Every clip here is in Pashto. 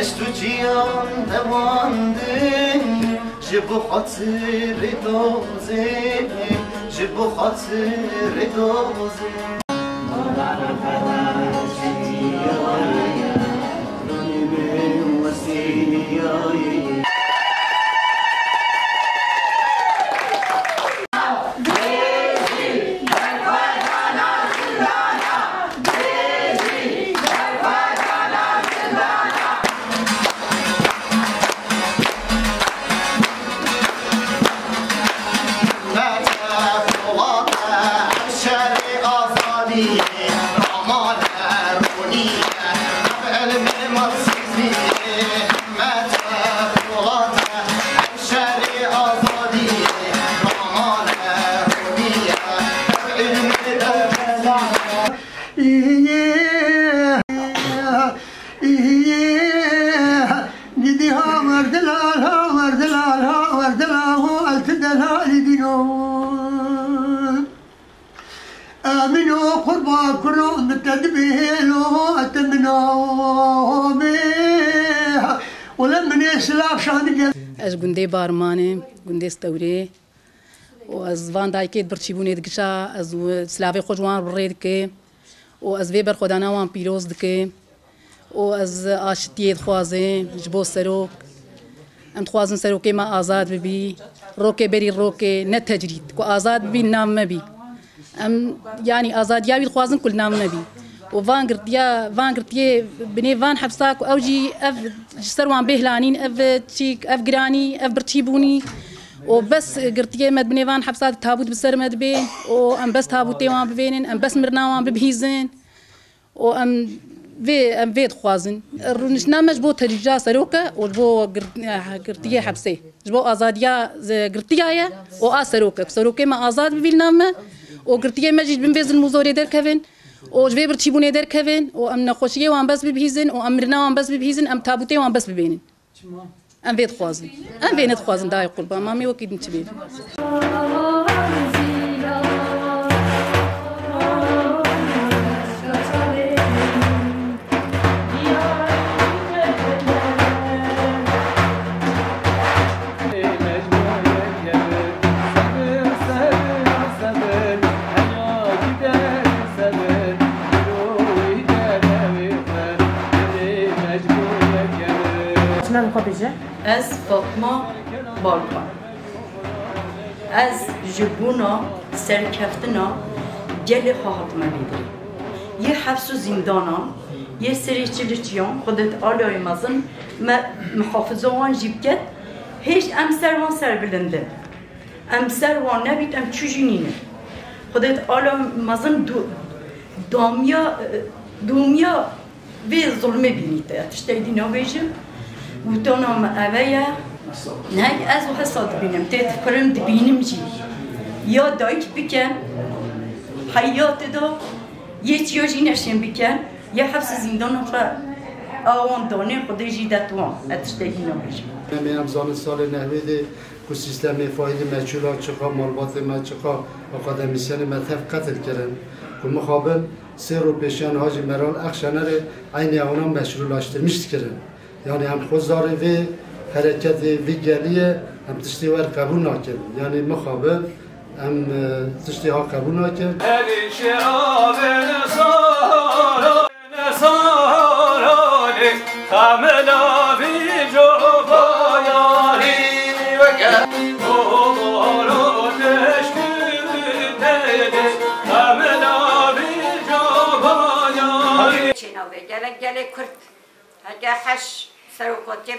مشتوچیان نواندن جبو خاطر دوزن جبو خاطر دوزن قومي ولمن اسلاف شان از گنده بارمانه گنده استوره و از وان دایکت برچیبونه دگشا از سلاوی خوجوان برید که و از وی برخودانا وان پیروز دکه و از آشتیت خوازه جبو سروک ام خوازن سروکه ما آزاد ببی روکه بری روکه نه تجرید کو آزاد بی نام مبی ام یعنی آزادیا بی خوازن کل نام مبی وفان قرطيا فان قرطيا بني فان حبساك اوجي اف سروان بهلانين اف تشيك اف قراني اف برتيبوني وبس قرطيه مد بني فان حبسات تابوت بسر مد بي وام بس تابوتي وان ببينن ام بس مرنا وان ببهيزن وام في ام في خوازن رونشنا مجبو ترجا سروكا وجبو قرطيه حبسي جبو ازاديا قرطيه واسروكا سروكا ما ازاد ببيلنا وقرطيه مجد بنفيز المزوري دركفن او جوی بر چی بونه در کوین او ام نخوشیه وان بس ببهیزن او ام رنا وان بس ببهیزن ام تابوته وان بس ببینن ام وید خوازن ام وید خوازن دای قربان مامی وکیدن چبین از جبونا سرکفتنا گل خواهد ما بیدری یه حفظ و زندانا یه سری چلچیان خودت آلای مزن محافظوان محافظه جیب کت هیچ امسر سر وان سر بلنده امسر وان نبید ام خودت آلا مزن دو دامیا دومیا به ظلمه بینیده اتشتای دینا بیجم و تانام اوه نه از و خصات بینم تا فکرم دبینم چی یا دایک بکن حیات دو یه چیزی نشین بکن یا حبس زندان و آوان دانه خدا جدا تو آن اتشته ای نمیشه. من از آن سال نهید کسیستم فایده مچولا چکا مربات مچکا و قدم میشن متفق کتر کردن. مخابل سه روبشان هج مرال اخشنر عینی آنها مشروع لاشت میشکردن. یعنی هم خود داره و حرکت ویگلی هم تشتی ور قبول نکرد یعنی مخابه هم تشتی ها قبول نکرد چیناوی گلک گلک کرد اگه خش سر و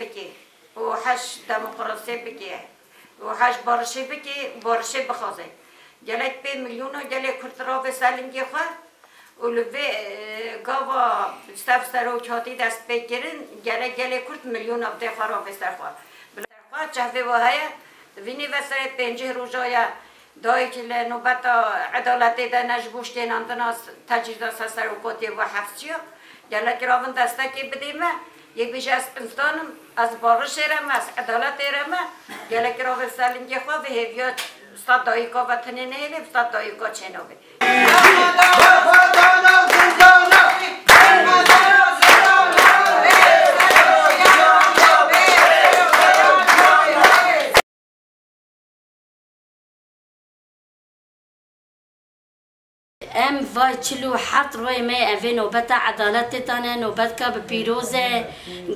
بکی وحش دموقراسی بگیه وحش بارشی بگی بارشی بخوازه جلک پی میلیون و جلک کرتراف سالنگی خواه آه، و لبه گاوا ستف سر و چاتی دست بگیرن جلک جلک کرت میلیون ابده خراف سر خواه بلتر خواه چهوه و هایه وینی وسر پنجه روژایه دایی که لنوبت عدالتی ده نجبوش که ناندنا تجیز سر و کتی و حفظی جلک راون دسته که بدیمه Γιατί σα πιστώνω, α μπορούσε να μα καταλάβει ρε μα. Για να κρύβεσαι, και εγώ δεν είμαι στο τοϊκό βαθμό, είναι στο τοϊκό ام فايتشلو حط روي ما افينو بتا عضلات تانا نوبتكا ببيروزة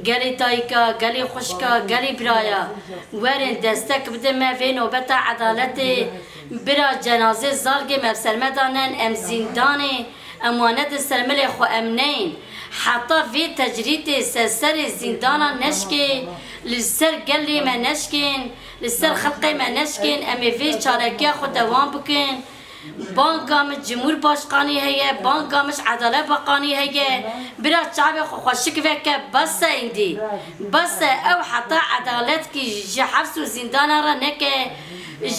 قالي تايكا قالي خشكا قالي برايا وارن دستك بدا ما افينو بتا عضلات برا جنازة زالقي مبسلمة دانان ام زنداني امانت السلملي خو امنين حتى في تجريت سلسل الزندانة نشكي لسر قلي ما نشكين لسر خلقي ما نشكين امي في شاركيا خو دوام بكين بانگامش جمهور باشقانی هیه بانگامش عدالت باقانی هیه برا شعب خوشک وکه بس ایندی بس او حتی عدالت کی جحبس و زندان را نکه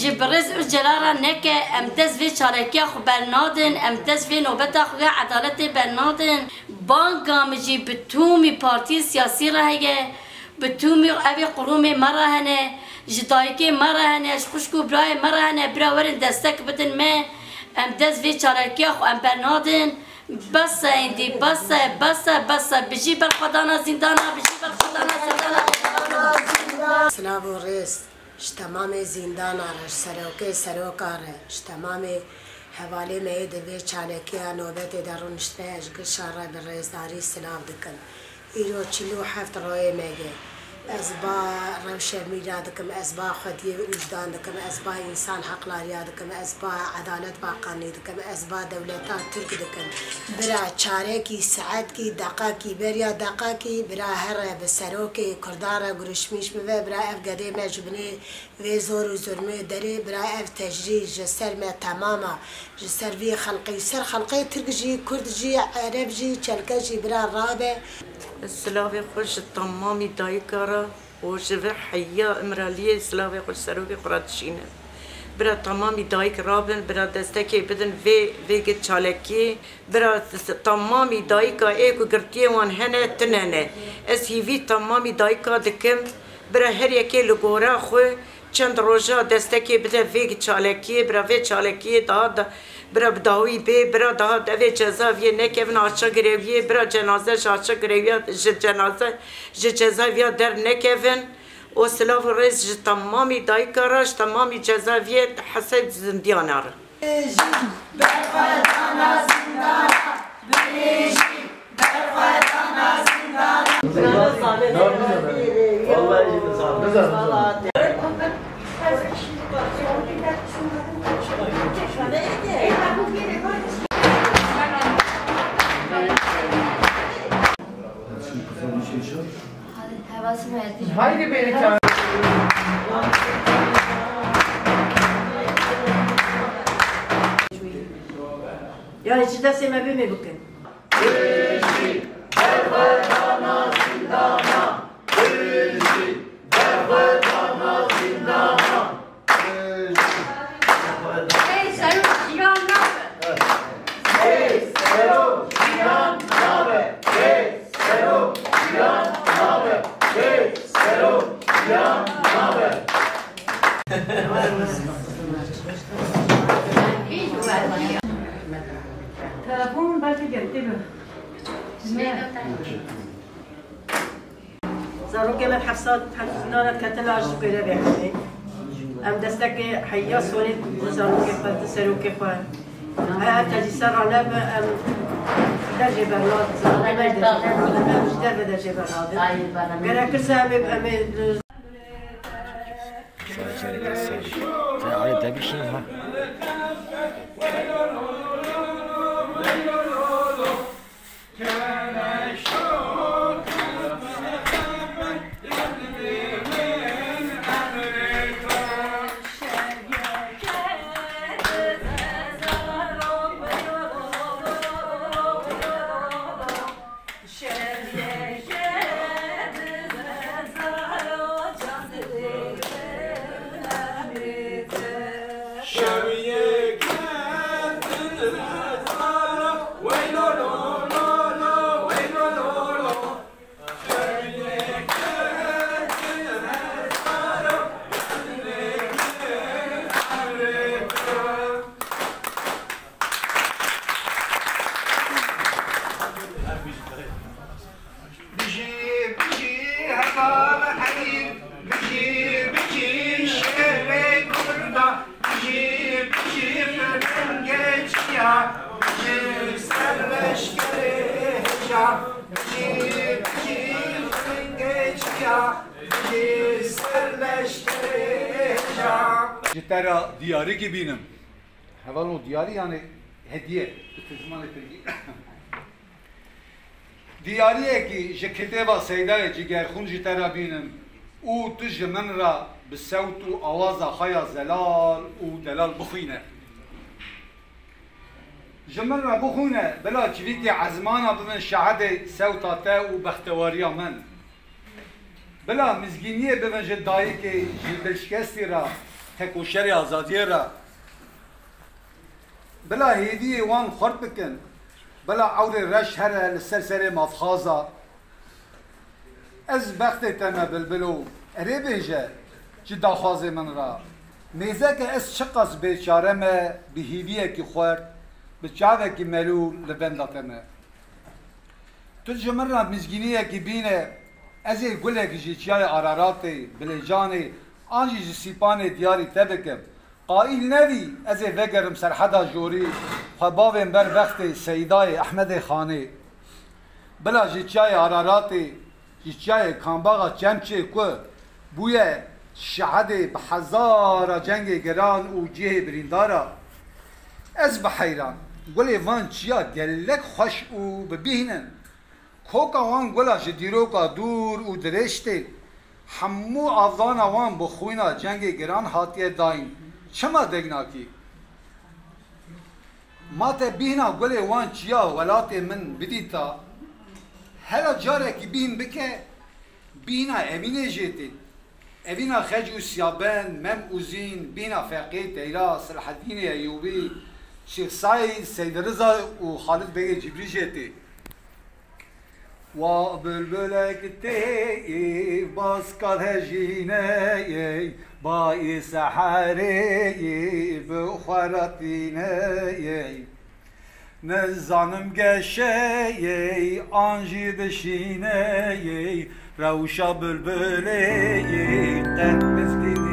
جبرز و جلارا نکه امتز وی چارکی خو برنادن امتز وی نوبت خو عدالت برنادن جی بتومی پارتی سیاسی را هیه بتومی اوی قروم مرا هنه جی دایکی مرا هنه خوشکو برای مرا هنه برا ورن دستک بدن می ام دست وی چارکی خو ام برنادن بس اندی بس بس بس بجی بر خدانا زندانا بجی بر خدانا زندانا سلام و ریس تمام زندانا رش سروکه سروکاره تمام حوالی می دوی چالکی نوبت درون شتنه اشگل شاره به ریزداری سلام دکن ایرو چلو هفت رای میگه از با روشن میرا دکم از با خودی وجدان دکم از با انسان حق لاریا دکم از با عدالت با قانون دکم از با دولتا ترک دکم برا چاره کی سعد کی دقا کی بریا دقا کی برا هر بسروک کردار گرشمیش بوه برا افگده مجبنه وی زور زور می داری برای اف تجربه جسر می تماما جسر وی خلقی سر خلقی ترکی کردی عربی چلکی برای رابه سلام خوش تمامی دایکارا خوش و حیا امرالی سلام خوش سروی خوردشینه برای تمامی دایک رابن برای دسته که بدن وی وی چالکی برای تمامی دایکا ای کو گرتی وان هنه تننه از هیوی تمامی دایکا دکم برای هر یکی لگوره خوی چند روژا دستکی بده ویک چالکی برا وی چالکی داد بر بداوی بی برا داد اوی وی نکه ون آچا گریوی برا جنازه شاچا گریوی جنازه جزاوی در نکه ون او سلاف رئیس تمامی دایکارا تمامی جزاوی حسد زندیانا Allah'a emanet olun. Havası verdi. Haydi bereket. Ya içinde sebebi mi bugün? Eşi, her bayramda يا من تلفون باش يقدمه زارو كما الحفصات حنا كتلا عجب كلا بحالي ام دستك حيا صوري زارو كيف تسالو ها تجي سرع لاب ام درجة برلاد زارو كما جدار جدار Hareket sen. Sen öyle demişsin ha. ya, ya, bizi serleştireceğim. Citera diyarı gibiyim. Heval o diyarı yani hediye. Tercüman ettiği. Diyariye ki ji kitêba seydayê cigerxun jî te re bînin û tu ji min re bi sewt û zelal û delal bixwîne. جمال ما بخونه بلا تشفيتي عزمانا بمن شهد سوتا تا وبختواريا من بلا مزگینیه بمن جدایی که را تکوشری ازادية را بلا هيدي وان خربكن بلا عود رش هر لسر سر مفخازا از بخت تما بلبلو اری بیجه جدا خازي من را نیزه از شقص بيشارمه ما كي هیدیه خورد بچاوێکی مەلوول لە بەند دەتێنێ تو ji min e re mizginiyekî bîne ez ê gulekî ji çiyayê araratê bilêcanê an jî ji sîpanê diyarî te bikim qaîl nevî ez ê vegerim serheda jorî xwe bavên ber vextê seyidayê ehmedê xanê bila ji çiyayê araratê ji çiyayê kambaxa çemçê ku bûye şehedê bi hezara cengê giran û cihê birîndara ez bi heyran گلê van çiya gelek xweş û bibîhînin koka wan gula ji dîroka dûr û dirêştê hemû avdana wan bi xwîna cengê giran hatiye dayîn çima degnakî Ma te bîhna gulê wan çiya welatê min bidîta hera carekî bîn bike bîna emînê jê tê evîna xec û siyaben mem û zîn bîna feqê teyra Selhedînê Eyyûbî شخصای سید رضا و خالد بیگ جبری جتی و بلبلک تی باز کده جینه بای سحری بخورتینه نزانم گشه آنجی دشینه روشا بلبله قد مسکینه